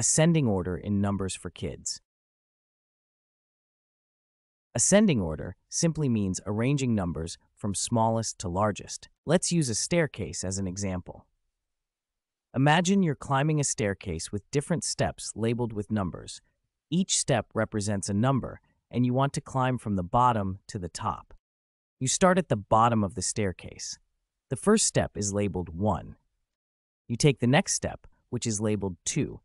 Ascending order in numbers for kids. Ascending order simply means arranging numbers from smallest to largest. Let's use a staircase as an example. Imagine you're climbing a staircase with different steps labeled with numbers. Each step represents a number, and you want to climb from the bottom to the top. You start at the bottom of the staircase. The first step is labeled 1. You take the next step, which is labeled 2.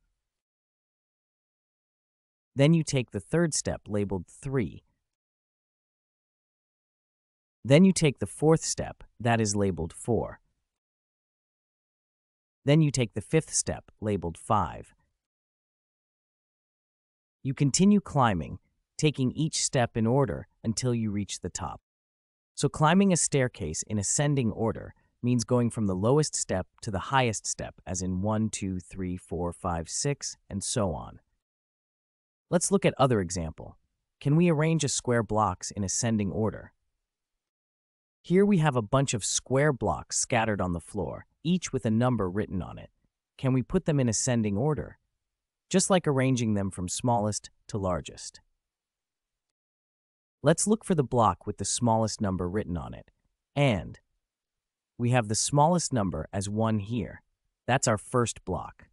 Then you take the third step, labeled 3. Then you take the fourth step, that is labeled 4. Then you take the fifth step, labeled 5. You continue climbing, taking each step in order until you reach the top. So climbing a staircase in ascending order means going from the lowest step to the highest step, as in 1, 2, 3, 4, 5, 6, and so on. Let's look at other example. Can we arrange a square blocks in ascending order? Here we have a bunch of square blocks scattered on the floor, each with a number written on it. Can we put them in ascending order? Just like arranging them from smallest to largest. Let's look for the block with the smallest number written on it. And we have the smallest number as 1 here. That's our first block.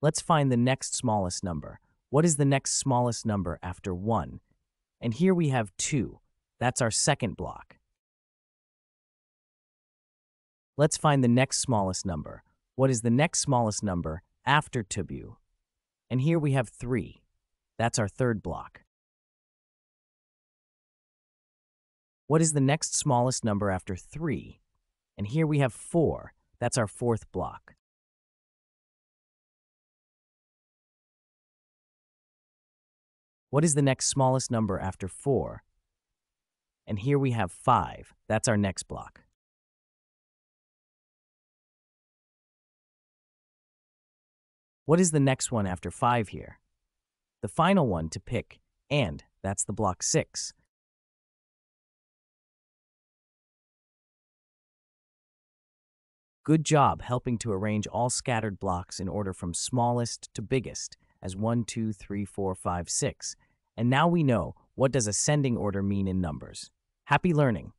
Let's find the next smallest number. What is the next smallest number after 1? And here we have 2. That's our second block. Let's find the next smallest number. What is the next smallest number after 2? And here we have 3. That's our third block. What is the next smallest number after 3? And here we have 4. That's our fourth block. What is the next smallest number after 4? And here we have 5. That's our next block. What is the next one after 5 here? the final one to pick, and that's the block 6. Good job helping to arrange all scattered blocks in order from smallest to biggest as 1, 2, 3, 4, 5, 6. And now we know what does ascending order mean in numbers. Happy learning!